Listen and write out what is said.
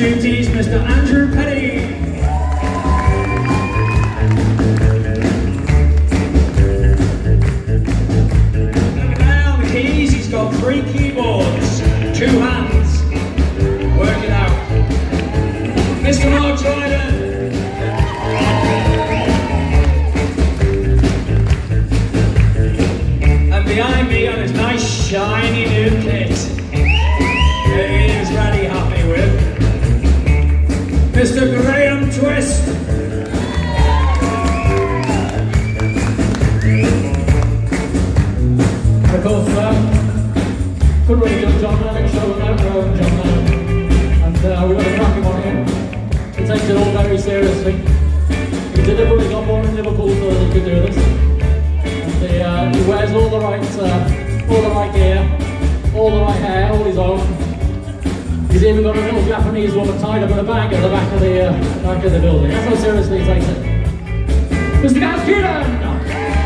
Andrew Penny. The keys, he's got three keyboards, two hands. Work it out. Mr. Mark Dryden. Uh, really do John Lennon show without uh, John. And uh, we've got a cracking one here. He takes it all very seriously. He deliberately got born in Liverpool so that he could do this. And he, uh, he wears all the right, uh, all the right gear, all the right hair, all his own. He's even got a little Japanese woman tied up in a bag at the back of the uh, back of the building. That's how seriously he takes it. Mr. Gaz Keenan!